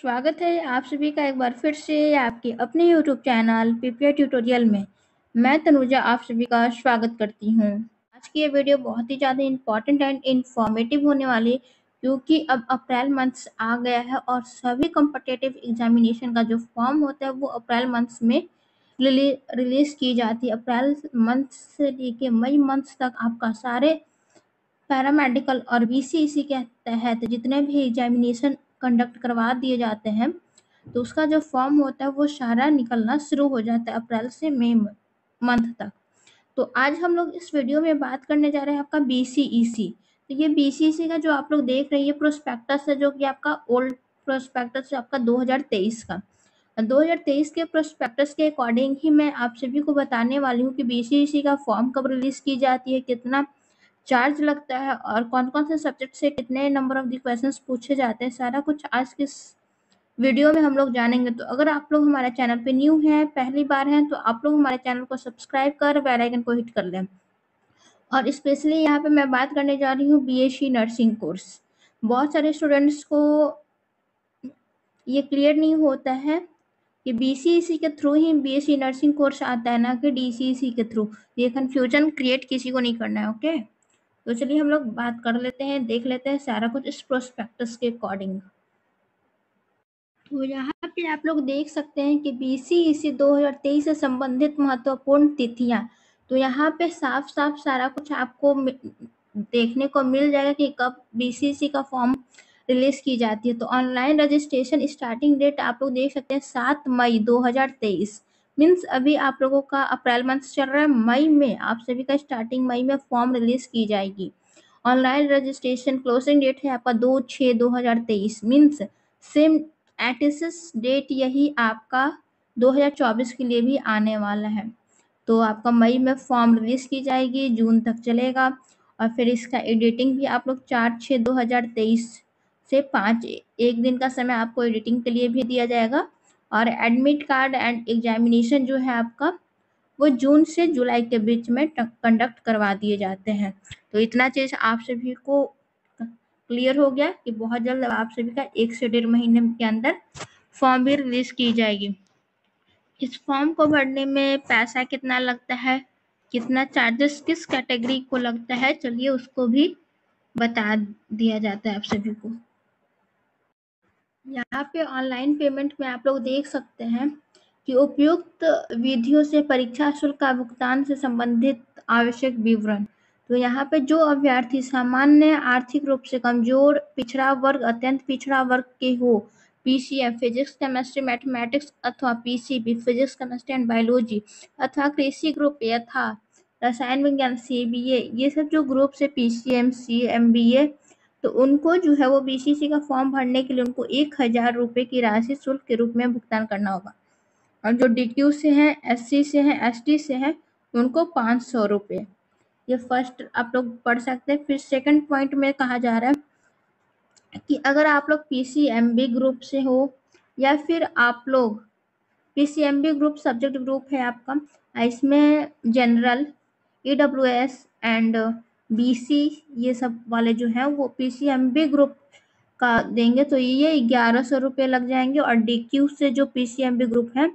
स्वागत है आप सभी का एक बार फिर से आपके अपने यूट्यूब चैनल पीपीआई ट्यूटोरियल में। मैं तनुजा, आप सभी का स्वागत करती हूँ। आज की ये वीडियो बहुत ही ज़्यादा इम्पोर्टेंट एंड इन्फॉर्मेटिव होने वाली, क्योंकि अब अप्रैल मंथ आ गया है और सभी कॉम्पिटेटिव एग्जामिनेशन का जो फॉर्म होता है, वो अप्रैल मंथ में रिलीज़ की जाती है। अप्रैल मंथ से लेके मई मंथ तक आपका सारे पैरामेडिकल और बीसीईसी के तहत जितने भी एग्जामिनेशन कंडक्ट करवा दिए जाते हैं तो उसका जो फॉर्म होता है वो सारा निकलना शुरू हो जाता है अप्रैल से मई मंथ तक। तो आज हम लोग इस वीडियो में बात करने जा रहे हैं आपका बीसीईसी तो ये बीसीईसी का जो आप लोग देख रहे हैं प्रोस्पेक्टस है जो कि आपका ओल्ड प्रोस्पेक्टस है, आपका 2023 का। 2023 के प्रोस्पेक्टस के अकॉर्डिंग ही मैं आप सभी को बताने वाली हूँ कि बीसीईसी का फॉर्म कब रिलीज़ की जाती है, कितना चार्ज लगता है और कौन कौन से सब्जेक्ट से कितने नंबर ऑफ़ दी क्वेश्चन पूछे जाते हैं, सारा कुछ आज के वीडियो में हम लोग जानेंगे। तो अगर आप लोग हमारे चैनल पे न्यू हैं, पहली बार हैं तो आप लोग हमारे चैनल को सब्सक्राइब कर बेल आइकन को हिट कर लें और स्पेशली यहाँ पे मैं बात करने जा रही हूँ बी नर्सिंग कोर्स। बहुत सारे स्टूडेंट्स को ये क्लियर नहीं होता है कि बी के थ्रू ही बीएससी नर्सिंग कोर्स आता है ना कि डी के थ्रू। ये कन्फ्यूज़न क्रिएट किसी को नहीं करना है ओके तो चलिए हम लोग बात कर लेते हैं, देख लेते हैं सारा कुछ इस प्रोस्पेक्टस के अकॉर्डिंग तो यहाँ पे आप लोग देख सकते हैं कि बी सी दो हज़ार तेईस से संबंधित महत्वपूर्ण तिथियाँ। तो यहाँ पे साफ़ साफ़ सारा कुछ आपको देखने को मिल जाएगा कि कब बीसीसी का फॉर्म रिलीज़ की जाती है। तो ऑनलाइन रजिस्ट्रेशन स्टार्टिंग डेट आप लोग देख सकते हैं सात मई 2023 मीन्स अभी आप लोगों का अप्रैल मंथ चल रहा है, मई में आप सभी का स्टार्टिंग मई में फॉर्म रिलीज़ की जाएगी। ऑनलाइन रजिस्ट्रेशन क्लोजिंग डेट है आपका दो छः दो हज़ार तेईस। मीन्स सेम एटिस डेट यही आपका 2024 के लिए भी आने वाला है। तो आपका मई में फॉर्म रिलीज़ की जाएगी, जून तक चलेगा और फिर इसका एडिटिंग भी आप लोग चार छः दो हज़ार तेईस से पाँच एक दिन का समय आपको एडिटिंग के लिए भी दिया जाएगा। और एडमिट कार्ड एंड एग्जामिनेशन जो है आपका, वो जून से जुलाई के बीच में कंडक्ट करवा दिए जाते हैं। तो इतना चीज़ आप सभी को क्लियर हो गया कि बहुत जल्द आप सभी का एक से डेढ़ महीने के अंदर फॉर्म भी रिलीज़ की जाएगी। इस फॉर्म को भरने में पैसा कितना लगता है? कितना चार्जेस किस कैटेगरी को लगता है? चलिए उसको भी बता दिया जाता है आप सभी को। यहाँ पे ऑनलाइन पेमेंट में आप लोग देख सकते हैं कि उपयुक्त विधियों से परीक्षा शुल्क का भुगतान से संबंधित आवश्यक विवरण। तो यहाँ पे जो अभ्यर्थी सामान्य आर्थिक रूप से कमज़ोर, पिछड़ा वर्ग, अत्यंत पिछड़ा वर्ग के हो पीसीएम फिजिक्स केमिस्ट्री मैथमेटिक्स अथवा PCB physics chemistry and biology अथवा कृषि ग्रुप यथा रसायन विज्ञान सीबीए ये सब जो ग्रुप से बी ए तो उनको जो है वो बीसीसी का फॉर्म भरने के लिए उनको एक हज़ार रुपये की राशि शुल्क के रूप में भुगतान करना होगा। और जो डी से हैं एससी से हैं एसटी से हैं, उनको पाँच सौ रुपये ये फ़र्स्ट आप लोग पढ़ सकते हैं। फिर सेकंड पॉइंट में कहा जा रहा है कि अगर आप लोग P C M B group से हो या फिर आप लोग P C M B group subject group है आपका, इसमें general E W S and BC ये सब वाले जो हैं, वो पीसीएमबी ग्रुप का देंगे तो ये ग्यारह सौ रुपये लग जाएँगे और डीक्यू से जो पीसीएमबी ग्रुप है,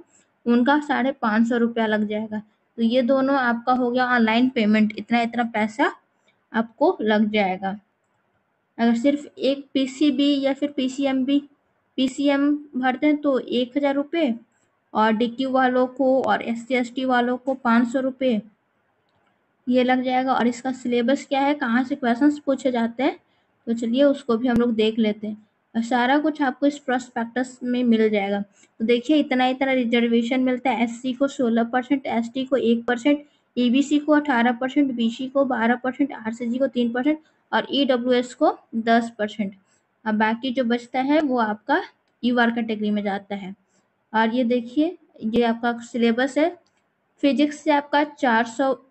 उनका साढ़े पाँच सौ रुपया लग जाएगा। तो ये दोनों आपका हो गया ऑनलाइन पेमेंट इतना इतना पैसा आपको लग जाएगा। अगर सिर्फ़ एक पीसीबी या फिर पीसीएमबी पीसीएम भरते हैं तो एक हज़ार रुपये और डीक्यू वालों को और एस सी वालों को पाँच सौ रुपये। ये लग जाएगा। और इसका सिलेबस क्या है? कहाँ से क्वेश्चन पूछे जाते हैं? तो चलिए उसको भी हम लोग देख लेते हैं। और सारा कुछ आपको इस प्रोस्पेक्टस में मिल जाएगा। तो देखिए, इतना इतना रिजर्वेशन मिलता है। एससी को 16 परसेंट एसटी को एक परसेंट ई को 18 परसेंट बीसी को 12 परसेंट आर को तीन परसेंट और ई e को दस परसेंट। अब बाकी जो बचता है, वो आपका यू आर कैटेगरी में जाता है। और ये देखिए, ये आपका सिलेबस है। फिजिक्स से आपका 400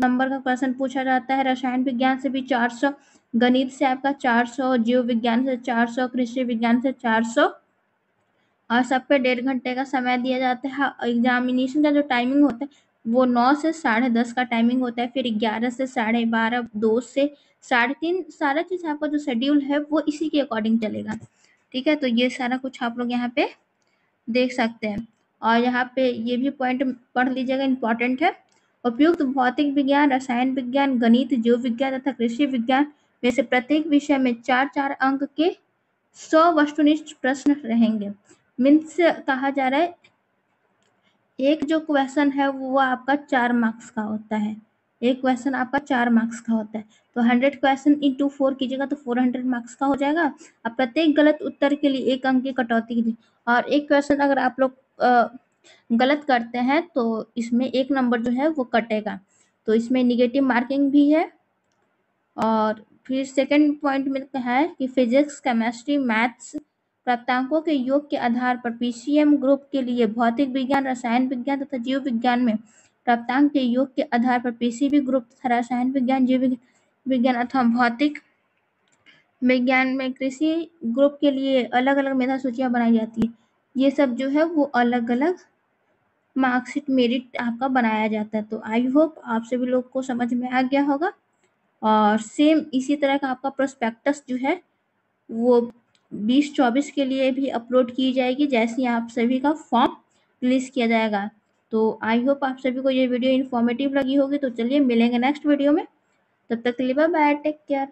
नंबर का क्वेश्चन पूछा जाता है। रसायन विज्ञान से भी 400 गणित से आपका 400 जीव विज्ञान से 400 कृषि विज्ञान से 400 और सब पे डेढ़ घंटे का समय दिया जाता है। एग्जामिनेशन का जो टाइमिंग होता है, वो नौ से साढ़े दस का टाइमिंग होता है। फिर ग्यारह से साढ़े बारह, दो से साढ़े तीन, सारा चीज़ आपका जो शेड्यूल है, वो इसी के अकॉर्डिंग चलेगा। ठीक है? तो ये सारा कुछ आप लोग यहाँ पे देख सकते हैं। और यहाँ पे ये भी पॉइंट पढ़ लीजिएगा इंपॉर्टेंट है। उपयुक्त भौतिक विज्ञान, रसायन विज्ञान, गणित, जीव विज्ञान तथा कृषि विज्ञान में से प्रत्येक विषय में चार चार अंक के सौ वस्तुनिष्ठ प्रश्न रहेंगे। मीन्स कहा जा रहा है, एक जो क्वेश्चन है वो आपका चार मार्क्स का होता है। एक क्वेश्चन आपका चार मार्क्स का होता है। तो हंड्रेड क्वेश्चन इंटू फोर कीजिएगा तो फोर हंड्रेड मार्क्स का हो जाएगा। अब प्रत्येक गलत उत्तर के लिए एक अंक की कटौती कीजिए। और एक क्वेश्चन अगर आप लोग गलत करते हैं तो इसमें एक नंबर जो है वो कटेगा। तो इसमें निगेटिव मार्किंग भी है और फिर सेकंड पॉइंट में है कि फिजिक्स केमिस्ट्री मैथ्स प्राप्तांकों के योग के आधार पर पीसीएम ग्रुप के लिए भौतिक विज्ञान, रसायन विज्ञान तथा जीव विज्ञान में प्राप्तांक के योग के आधार पर पीसीबी ग्रुप तथा रसायन विज्ञान, जीव विज्ञान अथवा भौतिक विज्ञान में कृषि ग्रुप के लिए अलग अलग मेधा सूचियाँ बनाई जाती है। ये सब जो है वो अलग अलग मार्कशीट मेरिट आपका बनाया जाता है। तो आई होप आप सभी लोग को समझ में आ गया होगा। और सेम इसी तरह का आपका प्रोस्पेक्टस जो है, वो बीस चौबीस के लिए भी अपलोड की जाएगी, जैसे आप सभी का फॉर्म रिलीज़ किया जाएगा। तो आई होप आप सभी को ये वीडियो इन्फॉर्मेटिव लगी होगी। तो चलिए मिलेंगे नेक्स्ट वीडियो में। तब तक के लिए बाय टेक केयर